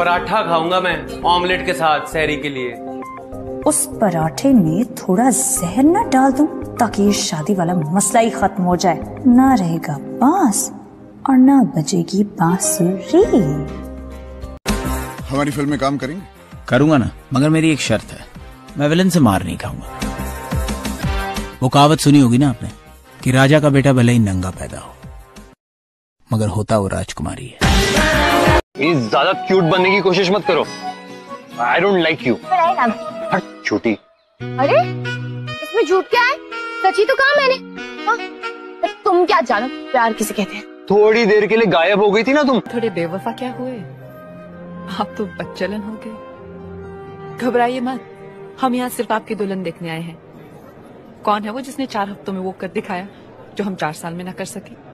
पराठा खाऊँगा मैं ऑमलेट के साथ सहरी के लिए। उस पराठे में थोड़ा जहर न डाल दूँ ताकि ये शादी वाला मसला ही खत्म हो जाए। ना रहेगा बाँस और ना बजेगी बांसुरी। हमारी फ़िल्म में काम करेंगे? करूँगा ना मगर मेरी एक शर्त है। मैं विलन से मार नहीं खाऊँगा। वो कहावत सुनी होगी ना आपने कि राजा का बेटा भले ही नंगा पैदा हो मगर होता वो राजकुमारी है। प्लीज़ ज़्यादा क्यूट बनने की कोशिश मत करो। I don't like you. हट झूठी अरे इसमें झूठ क्या है? सची तो कहा मैंने? हाँ? तुम क्या जानो प्यार किसे कहते हैं? थोड़ी देर के लिए गायब हो गई थी ना तुम? थोड़े बेवफा क्या हुए? आप तो बच्चलन हो गए। घबराइए मत। हम यहाँ सिर्फ़ आपकी दुल्हन देखने आए हैं। कौन है वो जिसने चार हफ्तों में वो कर दिखाया जो हम चार साल में ना कर सके?